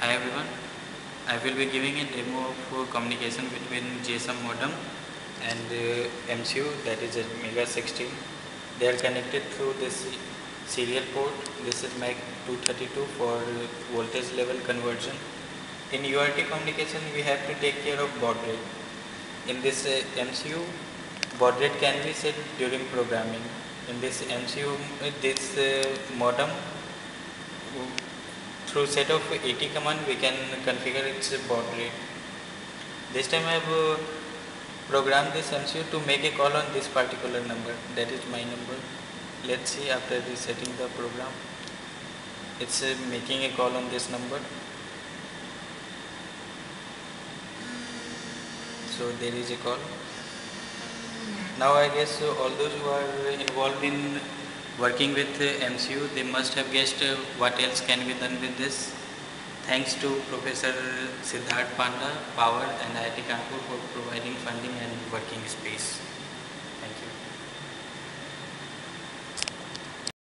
Hi everyone, I will be giving a demo of communication between GSM modem and uh, MCU that is a Mega 16. They are connected through this serial port. This is MAX 232 for voltage level conversion. In UART communication we have to take care of baud rate. In this uh, MCU, baud rate can be set during programming. In this MCU, uh, this uh, modem through set of AT command we can configure its baud rate. This time I have uh, programmed this MCU to make a call on this particular number that is my number. Let's see after resetting the program. It's uh, making a call on this number. So there is a call. Now I guess uh, all those who are involved in working with uh, MCU, they must have guessed uh, what else can be done with this. Thanks to Professor Siddharth Panda, Power and IIT Kanpur for providing funding and working space. Thank you.